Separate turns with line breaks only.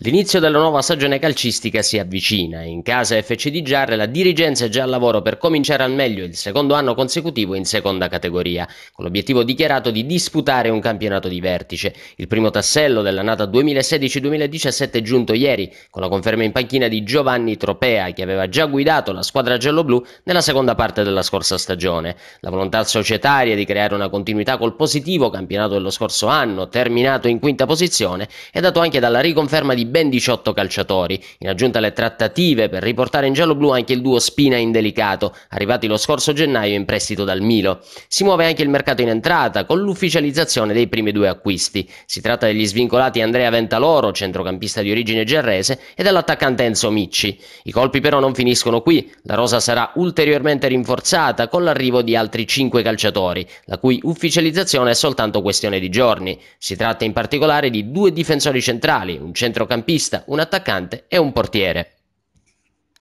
L'inizio della nuova stagione calcistica si avvicina in casa FC di Giarre la dirigenza è già al lavoro per cominciare al meglio il secondo anno consecutivo in seconda categoria, con l'obiettivo dichiarato di disputare un campionato di vertice. Il primo tassello dell'annata 2016-2017 è giunto ieri, con la conferma in panchina di Giovanni Tropea, che aveva già guidato la squadra giallo-blu nella seconda parte della scorsa stagione. La volontà societaria di creare una continuità col positivo campionato dello scorso anno, terminato in quinta posizione, è dato anche dalla riconferma di ben 18 calciatori, in aggiunta alle trattative per riportare in giallo-blu anche il duo Spina Indelicato, arrivati lo scorso gennaio in prestito dal Milo. Si muove anche il mercato in entrata, con l'ufficializzazione dei primi due acquisti. Si tratta degli svincolati Andrea Ventaloro, centrocampista di origine gerrese, e dell'attaccante Enzo Micci. I colpi però non finiscono qui, la rosa sarà ulteriormente rinforzata con l'arrivo di altri 5 calciatori, la cui ufficializzazione è soltanto questione di giorni. Si tratta in particolare di due difensori centrali, un centrocampista un attaccante e un portiere.